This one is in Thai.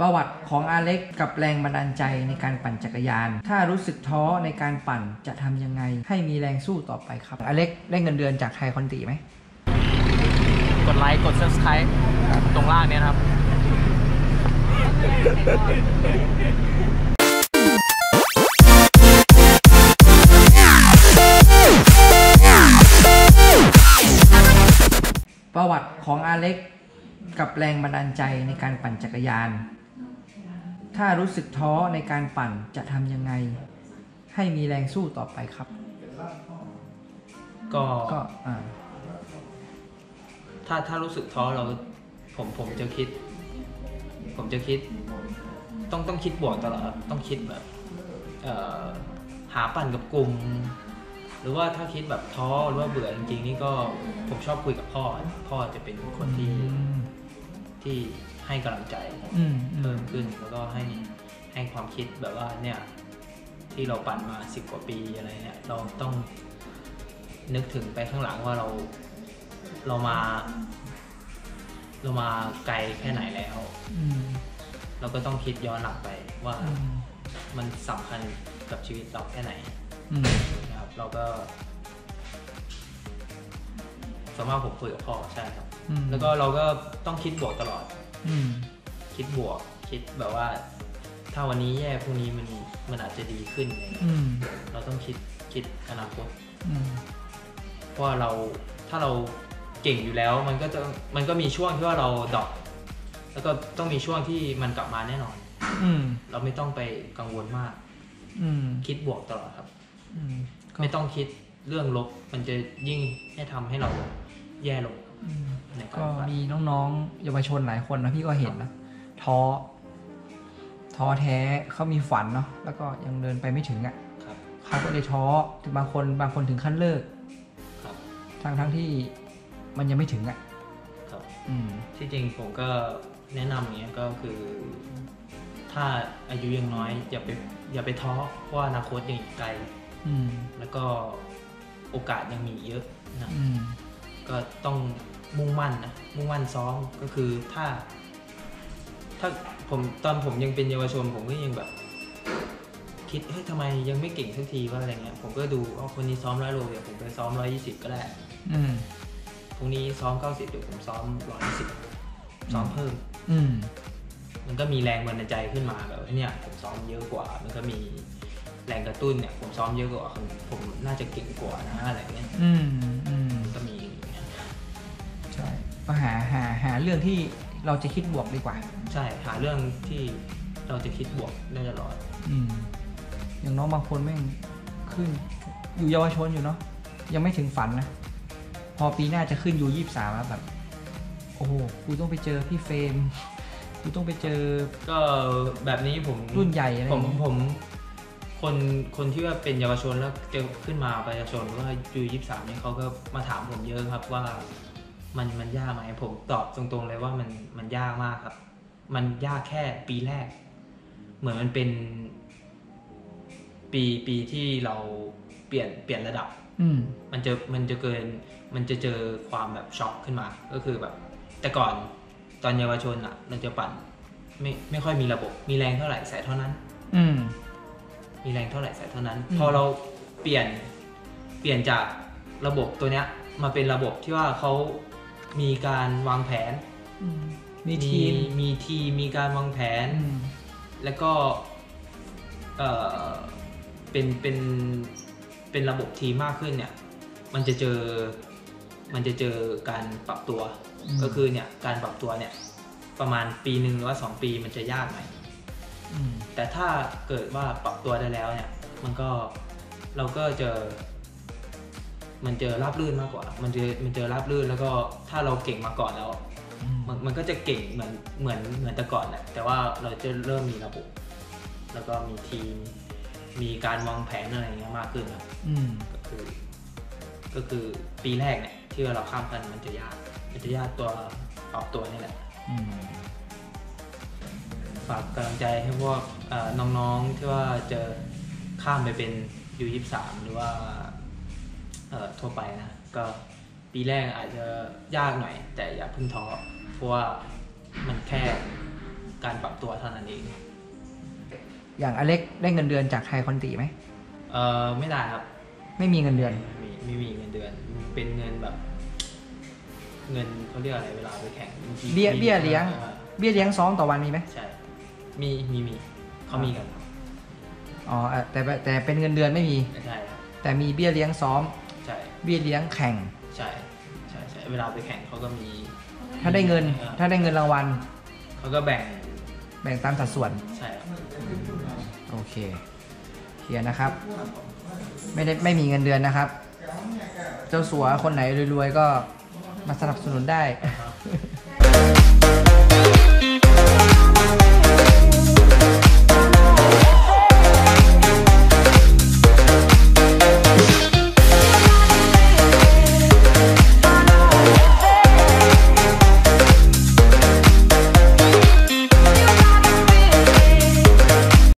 ประวัติของอาเล็กกับแรงบันดาลใจในการปั่นจักรยาน ถ้ารู้สึกท้อในการปั่นจะทำยังไง ให้มีแรงสู้ต่อไปครับ อาเล็กได้เงินเดือนจากไทยคอนติไหม กดไลค์ กด subscribe ตรงล่างเนี้ยนะครับ ประวัติของอาเล็กกับแรงบันดาลใจในการปั่นจักรยาน ถ้ารู้สึกท้อในการปั่นจะทำยังไง ให้มีแรงสู้ต่อไปครับ ก็ก็อ่าถ้าถ้ารู้สึกท้อเราผมผมจะคิด ผมจะคิด ต้องต้องคิดบวกตลอดครับต้องคิดแบบเอ่อหาปั่นกับกลุ่ม หรือว่าถ้าคิดแบบท้อหรือว่าเบื่อจริงๆนี่ก็ผมชอบคุยกับพ่อ พ่อจะเป็นคนที่ ที่ให้กำลังใจอืมอืเพิ่มมขึ้นแล้วก็ให้ให้ความคิดแบบว่าเนี่ยที่เราปั่นมาสิบกว่าปีอะไรเนี่ยเราต้องนึกถึงไปข้างหลังว่าเราเรามา เรามาไกลแค่ไหนแล้วอืมเราก็ต้องคิดย้อนหลังไปว่าอืมมันสำคัญกับชีวิตเราแค่ไหนอืมนะครับ เราก็ สวนมากผมคุยกับพ่อใช่ครับ อืม แล้วก็เราก็ต้องคิดบวกตลอด อืม คิดบวก คิดแบบว่า ถ้าวันนี้แย่พรุ่งนี้มันมันอาจจะดีขึ้นอะไรเงี้ยอืม เราต้องคิดคิดอนาคต อืม เพราะว่าเราถ้าเราเก่งอยู่แล้วมันก็จะมันก็มีช่วงที่ว่าเราดรอปแล้วก็ต้องมีช่วงที่มันกลับมาแน่นอน อืม เราไม่ต้องไปกังวลมาก อืม คิดบวกตลอดครับ อืม ก็ ไม่ต้องคิดเรื่องลบ มันจะยิ่งให้ทำให้เรา แย่ลงอืมในควาก็มฝันมีน้องๆเยาวชนหลายคนนะพี่ก็เห็นนะท้อท้อแท้เขามีฝันเนาะแล้วก็ยังเดินไปไม่ถึงอะครับเขาก็เลยท้อถึงบางคนบางคนถึงขั้นเลิกครับทั้งทั้งที่มันยังไม่ถึงอะ ครับ อืม ที่จริงผมก็แนะนำอย่างเงี้ยก็คือ ถ้าอายุยังน้อย อย่าไปอย่าไปท้อเพราะว่าอนาคตยังอีกไกล อืม แล้วก็โอกาสยังมีเยอะนะอืม ก็ต้องมุ่งมั่นนะมุ่งมั่นซ้อมก็คือถ้า ถ้าผมตอนผมยังเป็นเยาวชนผมก็ยังแบบ คิดเฮ้ยทำไมยังไม่เก่งสักทีว่าอะไรเงี้ยผมก็ดูว่าคนนี้ซ้อมร้อยโลเดี๋ยวผมไปซ้อมร้อยยี่สิบก็ได้อืมพรุ่งนี้ซ้อมเก้าสิบเดี๋ยวผมซ้อมร้อยยี่สิบซ้อมเพิ่ม อืมมันก็มีแรงบันดาลใจขึ้นมาแบบว่าเนี่ยผมซ้อมเยอะกว่า มันก็มีแรงกระตุ้นเนี่ย ผมซ้อมเยอะกว่าผมน่าจะเก่งกว่านะอะไรเงี้ยอืมอืม ช่ก็หาหาหาเรื่องที่เราจะคิดบวกดีกว่า ใช่หาเรื่องที่เราจะคิดบวกได้ตลอด อืมอย่างน้องบางคนแม่งขึ้น อยู่เยาวชนอยู่เนาะยังไม่ถึงฝันนะ พอปีหน้าจะขึ้นอยู่ยี่สามแล้วแบบ โอ้โหกูต้องไปเจอพี่เฟรมกูต้องไปเจอก็แบบนี้ผมรุ่นใหญ่อะไรอผมย่างเงี้ยผม คนคนที่ว่าเป็นเยาวชนแล้วจะขึ้นมาประชาชนว่ายูยี่สามเนี่ยเขาก็มาถามผมเยอะครับว่า มันมันยากไหมผมตอบตรงๆเลยว่ามันมันยากมากครับ มันยากแค่ปีแรก เหมือนมันเป็น ปีปีที่เราเปลี่ยนเปลี่ยนระดับ อืมมันจะมันจะเกิน มันจะเจอความแบบช็อกขึ้นมา ก็คือแบบ แต่ก่อนตอนเยาวชนอะเราจะปั่น ไม่ไม่ค่อยมีระบบ มีแรงเท่าไหร่ใส่เท่านั้น อืมมีแรงเท่าไหร่ใส่เท่านั้นอืมพอเราเปลี่ยนเปลี่ยนจากระบบตัวเนี้ยมาเป็นระบบที่ว่าเขา มีการวางแผนอืมมีทีม มีทีมมีการวางแผนอืมแล้วก็เออเป็นเป็นเป็นระบบทีมมากขึ้นเนี่ย มันจะเจอมันจะเจอการปรับตัวอืมก็คือเนี่ยการปรับตัวเนี่ย ประมาณปีหนึ่งหรือว่าสองปีมันจะยากหน่อยอืมแต่ถ้าเกิดว่าปรับตัวได้แล้วเนี่ย มันก็เราก็เจอ มันเจอราบรื่นมากกว่า มันเจอมันเจอราบรื่นแล้วก็ถ้าเราเก่งมาก่อนแล้ว มันมันก็จะเก่งเหมือนเหมือนเหมือนแต่ก่อนแหละแต่ว่าเราจะเริ่มมีระบบ แล้วก็มีทีม มีการวางแผนอะไรอย่างเงี้ยมากขึ้นครับอืมก็คือ ก็คือปีแรกเนี่ยที่เราข้ามกันมันจะยาก มันจะยากตัวปรับตัวนี่แหละอืมฝากกำลังใจให้พวกเอ่อน้องๆที่ว่าจะข้ามไปเป็นยูยี่สามหรือว่าเอ่อ ทั่วไปนะก็ปีแรกอาจจะยากหน่อย แต่อย่าเพิ่งท้อเพราะว่ามันแค่การปรับตัวเท่านั้นเอง อย่างอเล็กได้เงินเดือนจากไทยคอนติไหมเออไม่ได้ครับ ไม่มีเงินเดือน ไม่มีไม่มีเงินเดือน เป็นเงินแบบ เงินเขาเรียกอะไรเวลาไปแข่งบางทีเบี้ยมีเบี้ยเลี้ยง อ่าเบี้ยเลี้ยงซ้อมต่อวันมีไหมใช่ มีมีมีเขามีกันครับอ๋อเอ่อแต่แต่เป็นเงินเดือนไม่มี ใช่ครับแต่มีเบี้ยเลี้ยงซ้อมใช่ เบี้ยเลี้ยงแข่ง ใช่ใช่ใช่เวลาไปแข่งเขาก็มี ถ้าได้เงินออถ้าได้เงินรางวัล เขาก็แบ่งแบ่งตามสัดส่วน ใช่ครับโอเคเคลียร์นะครับ ไม่ได้ไม่มีเงินเดือนนะครับ เจ้าสัวคนไหนรวยๆก็มาสนับสนุนได้ อ่าฮะ